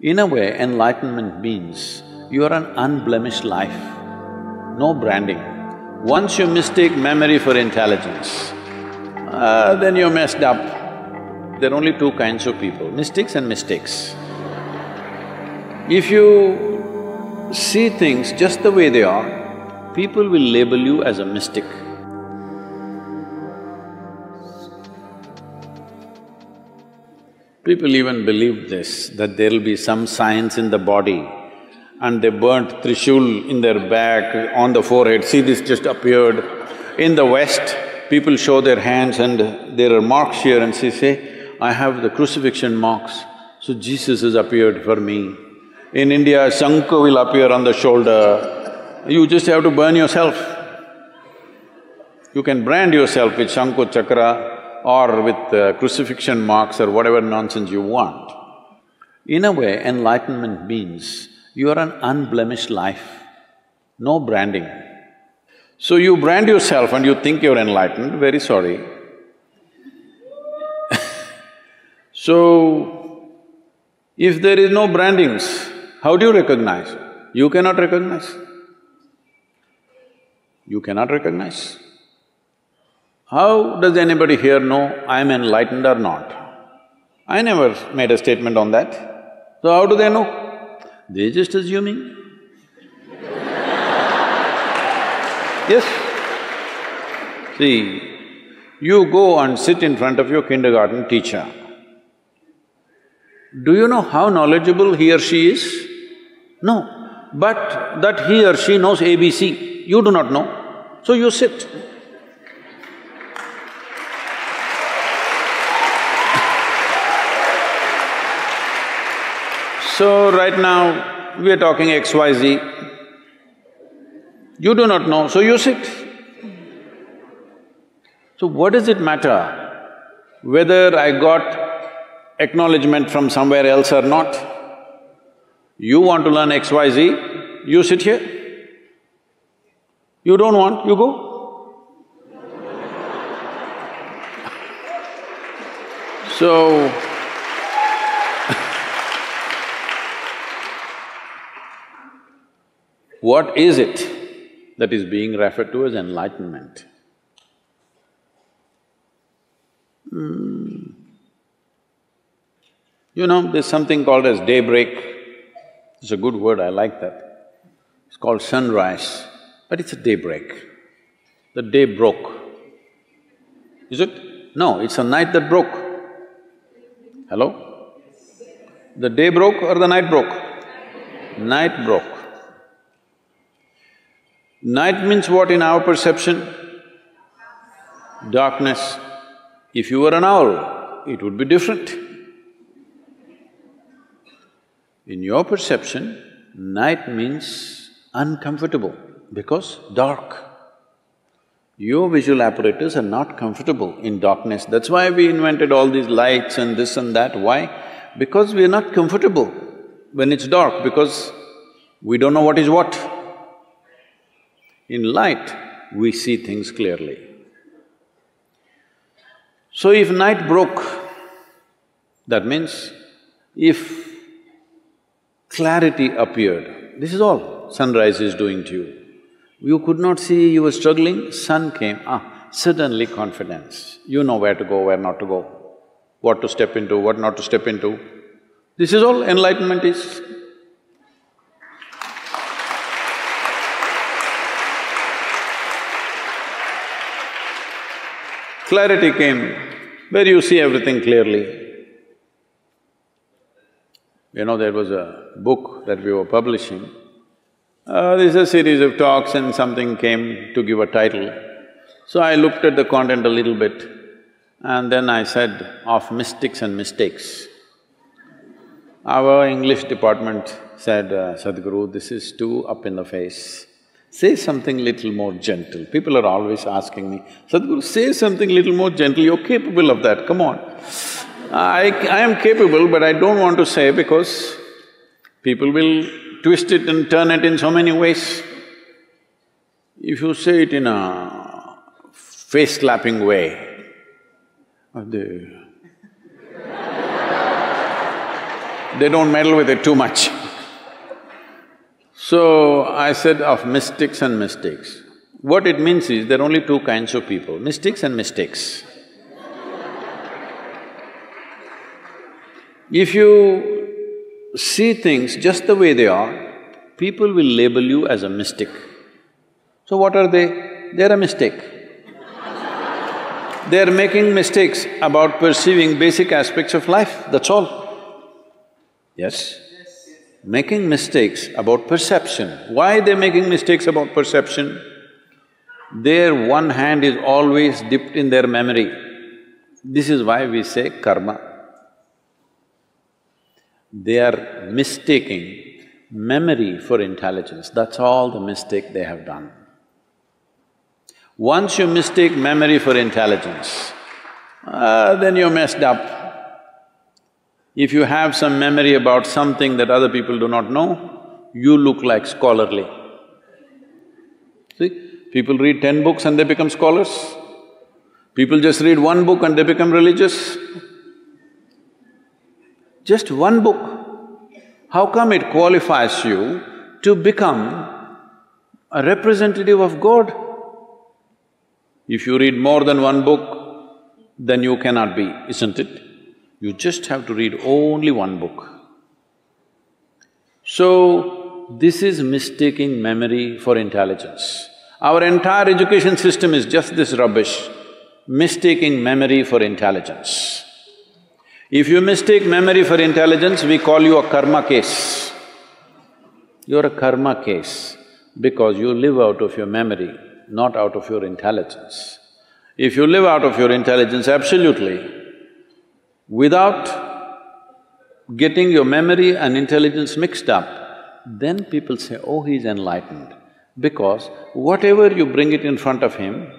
In a way, enlightenment means you are an unblemished life, no branding. Once you mistake memory for intelligence, uh, then you're messed up. There are only two kinds of people, mystics and mistakes. If you see things just the way they are, people will label you as a mystic. People even believe this, that there'll be some science in the body and they burnt Trishul in their back, on the forehead, see this just appeared. In the West, people show their hands and there are marks here and they say, I have the crucifixion marks, so Jesus has appeared for me. In India, Shankha will appear on the shoulder, you just have to burn yourself. You can brand yourself with Shankha Chakra or with uh, crucifixion marks or whatever nonsense you want. In a way, enlightenment means you are an unblemished life, no branding. So you brand yourself and you think you're enlightened, very sorry. so, if there is no brandings, how do you recognize? You cannot recognize. You cannot recognize. How does anybody here know I'm enlightened or not? I never made a statement on that. So how do they know? They're just assuming. yes? See, you go and sit in front of your kindergarten teacher. Do you know how knowledgeable he or she is? No, but that he or she knows ABC, you do not know, so you sit. So, right now, we are talking XYZ. You do not know, so you sit. So, what does it matter whether I got acknowledgement from somewhere else or not? You want to learn XYZ, you sit here. You don't want, you go. So, what is it that is being referred to as enlightenment? Hmm. You know, there's something called as daybreak. It's a good word, I like that. It's called sunrise, but it's a daybreak. The day broke. Is it? No, it's a night that broke. Hello? The day broke or the night broke? Night broke. Night means what in our perception? Darkness. If you were an owl, it would be different. In your perception, night means uncomfortable because dark. Your visual apparatus are not comfortable in darkness. That's why we invented all these lights and this and that. Why? Because we are not comfortable when it's dark because we don't know what is what. In light, we see things clearly. So if night broke, that means if clarity appeared, this is all sunrise is doing to you. You could not see, you were struggling, sun came, ah, suddenly confidence. You know where to go, where not to go, what to step into, what not to step into. This is all enlightenment is. Clarity came, where you see everything clearly. You know, there was a book that we were publishing. Uh, there's a series of talks and something came to give a title. So I looked at the content a little bit and then I said, of mystics and mistakes. Our English department said, uh, Sadhguru, this is too up in the face. Say something little more gentle. People are always asking me, Sadhguru, say something little more gentle, you're capable of that, come on. I… I am capable, but I don't want to say because people will twist it and turn it in so many ways. If you say it in a face-slapping way, they don't meddle with it too much. So, I said of mystics and mistakes. What it means is there are only two kinds of people, mystics and mistakes. If you see things just the way they are, people will label you as a mystic. So what are they? They're a mistake. They're making mistakes about perceiving basic aspects of life, that's all. Yes? Making mistakes about perception. Why they're making mistakes about perception? Their one hand is always dipped in their memory. This is why we say karma. They are mistaking memory for intelligence, that's all the mistake they have done. Once you mistake memory for intelligence, uh, then you're messed up. If you have some memory about something that other people do not know, you look like scholarly. See, people read ten books and they become scholars. People just read one book and they become religious. Just one book. How come it qualifies you to become a representative of God? If you read more than one book, then you cannot be, isn't it? You just have to read only one book. So, this is mistaking memory for intelligence. Our entire education system is just this rubbish, mistaking memory for intelligence. If you mistake memory for intelligence, we call you a karma case. You're a karma case because you live out of your memory, not out of your intelligence. If you live out of your intelligence absolutely, without getting your memory and intelligence mixed up, then people say, oh, he's enlightened. Because whatever you bring it in front of him,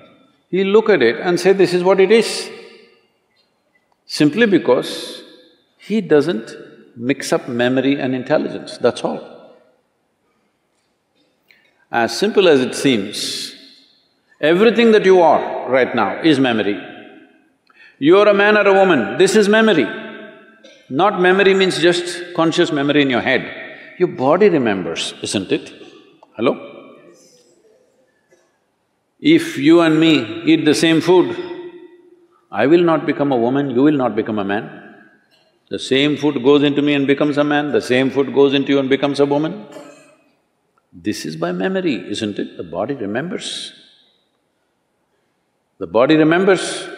he'll look at it and say, this is what it is simply because he doesn't mix up memory and intelligence, that's all. As simple as it seems, everything that you are right now is memory. You're a man or a woman, this is memory. Not memory means just conscious memory in your head. Your body remembers, isn't it? Hello? If you and me eat the same food, I will not become a woman, you will not become a man. The same food goes into me and becomes a man, the same food goes into you and becomes a woman. This is by memory, isn't it? The body remembers. The body remembers.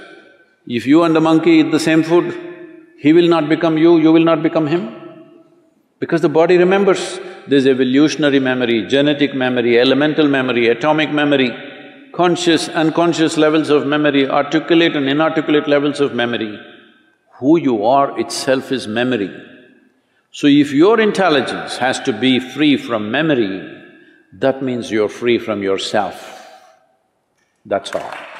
If you and the monkey eat the same food, he will not become you, you will not become him. Because the body remembers. There's evolutionary memory, genetic memory, elemental memory, atomic memory conscious, unconscious levels of memory, articulate and inarticulate levels of memory. Who you are itself is memory. So if your intelligence has to be free from memory, that means you're free from yourself. That's all.